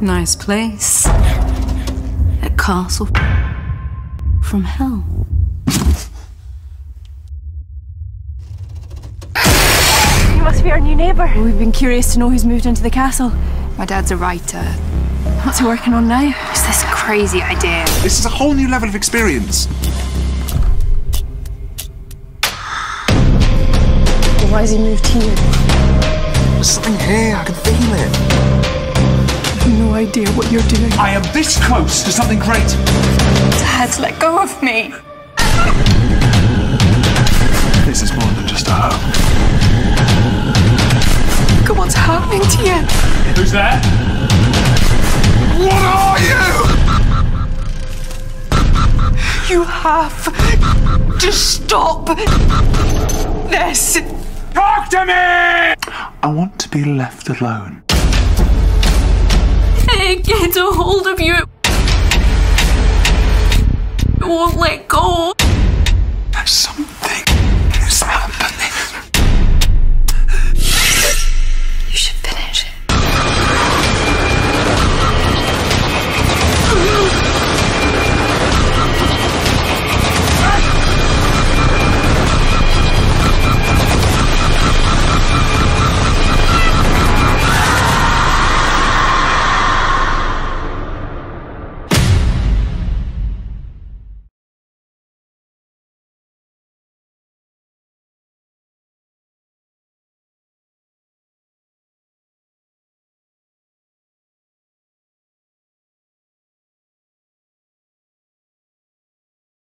Nice place. A castle from hell. You must be our new neighbour. We've been curious to know who's moved into the castle. My dad's a writer. What's he working on now? It's this crazy idea. This is a whole new level of experience. Why has he moved here? There's something here. I can feel it. I have no idea what you're doing. I am this close to something great. Dad, let go of me. This is more than just a home. Look at what's happening to you. Who's there? What are you? You have to stop this. Talk to me! I want to be left alone. It gets a hold of you. It won't let go. Something is happening.